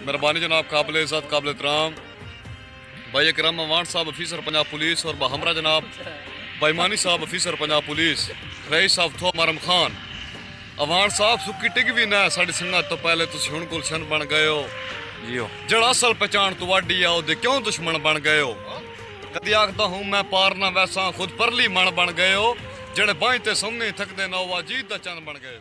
मेहरबानी जनाब काबिल इज़्ज़त काबिल एहतराम भाई इकराम अवान साहब अफीसर पंजाब पुलिस और हमरा जनाब बैमानी साहब अफीसर पंजाब पुलिस रईस साहब थो मरम खान ਅਵਾਨ ਸਾਹਿਬ ਸੁੱਕੀ ਟਿਕ ਵੀ ਨਾ ਸਾਡੀ ਸੰਗਤ ਤੋਂ ਪਹਿਲੇ ਤੁਸੀਂ ਹੁਣ ਗੁਲਸ਼ਨ ਬਣ ਗਏ ਹੋ। ਜੀਓ ਜਿਹੜਾ ਅਸਲ ਪਛਾਣ ਤੁਹਾਡੀ ਆ ਉਹਦੇ ਕਿਉਂ ਦੁਸ਼ਮਣ ਬਣ ਗਏ ਹੋ? ਕਦੀ ਆਖਦਾ ਹੂੰ ਮੈਂ ਪਾਰ ਨਾ ਵੈਸਾ ਖੁਦ ਪਰਲੀ ਮਣ ਬਣ ਗਏ ਹੋ। ਜਿਹੜੇ ਬਾਂਹ ਤੇ ਸੋਹਣੇ ਥੱਕਦੇ ਨਾ ਉਹ ਅਜੀਤ ਦਾ ਚੰਦ ਬਣ ਗਏ